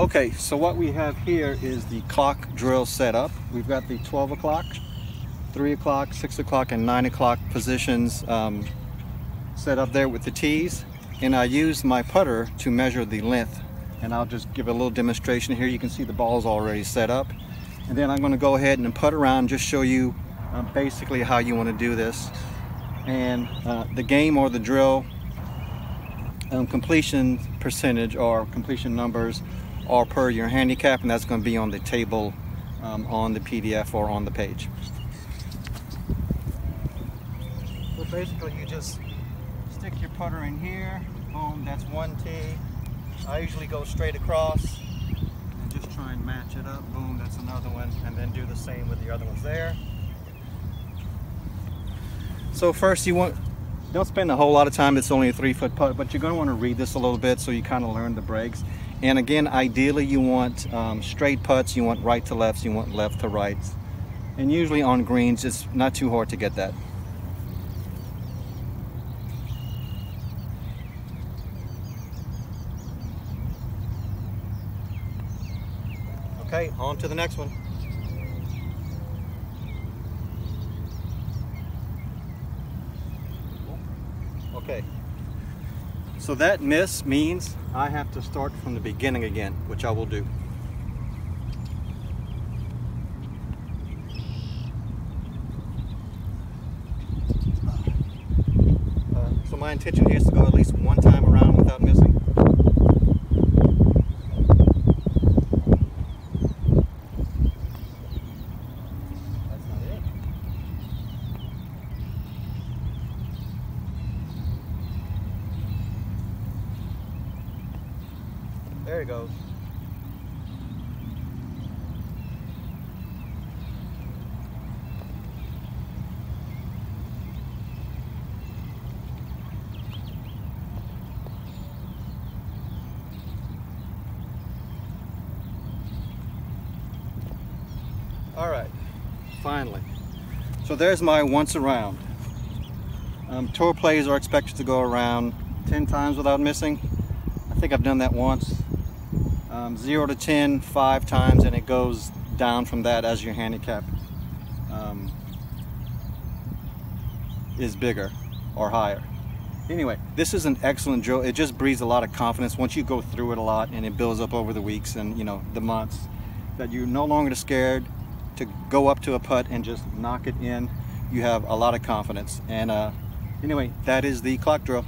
Okay, so what we have here is the clock drill setup. We've got the 12 o'clock, 3 o'clock, 6 o'clock, and 9 o'clock positions um, set up there with the tees. And I use my putter to measure the length. And I'll just give a little demonstration here. You can see the ball's already set up. And then I'm going to go ahead and put around just show you uh, basically how you want to do this. And uh, the game or the drill um, completion percentage or completion numbers are per your handicap and that's going to be on the table um, on the PDF or on the page. So basically you just stick your putter in here, boom, that's one tee. I usually go straight across and just try and match it up, boom, that's another one, and then do the same with the other ones there. So first you want, don't spend a whole lot of time, it's only a three foot putt, but you're gonna wanna read this a little bit so you kind of learn the breaks. And again, ideally you want um, straight putts, you want right to lefts, you want left to rights. And usually on greens, it's not too hard to get that. Okay, on to the next one. Okay, so that miss means I have to start from the beginning again, which I will do. Uh, so my intention here is to go at least one time around without missing. That's not it. There he goes. All right, finally. So there's my once around. Um, tour plays are expected to go around 10 times without missing. I think I've done that once. Um, 0 to 10, five times, and it goes down from that as your handicap um, is bigger or higher. Anyway, this is an excellent drill. It just breeds a lot of confidence once you go through it a lot and it builds up over the weeks and you know the months that you're no longer scared to go up to a putt and just knock it in. You have a lot of confidence. And uh, anyway, that is the clock drill.